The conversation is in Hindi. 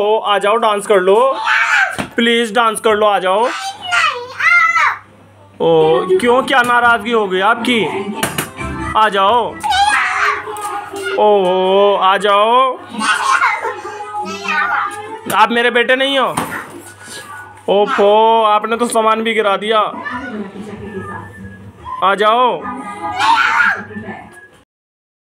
हो, आ जाओ डांस कर लो। प्लीज़ डांस कर लो, आ जाओ। ओ, क्यों? क्या नाराज़गी हो गई आपकी? आ जाओ। ओ, आ जाओ। आप मेरे बेटे नहीं हो? ओफो, आपने तो सामान भी गिरा दिया। आ जाओ।